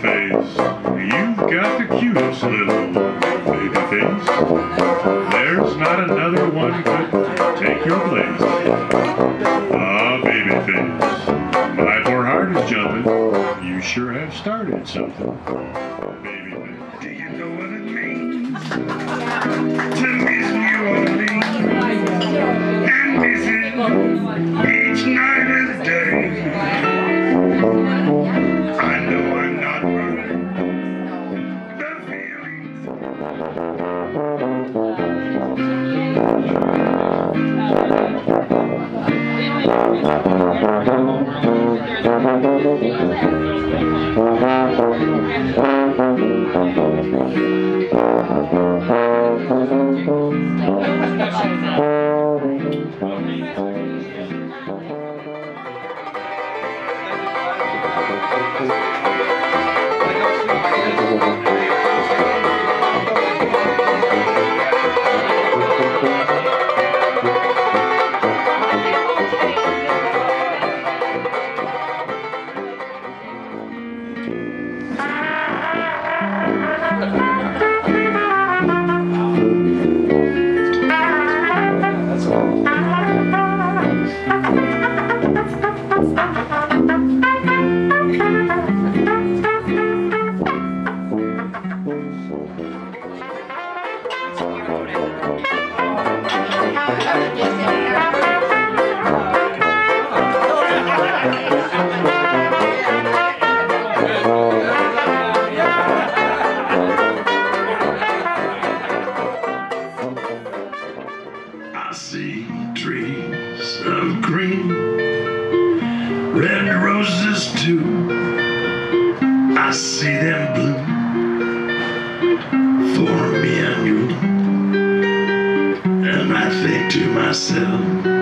face. You've got the cutest little baby face. There's not another one could take your place. Ah, baby face. My poor heart is jumping. You sure have started something. Baby face. Do you know what it means to miss I red roses too. I see them bloom for me and you. And I think to myself,